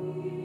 You.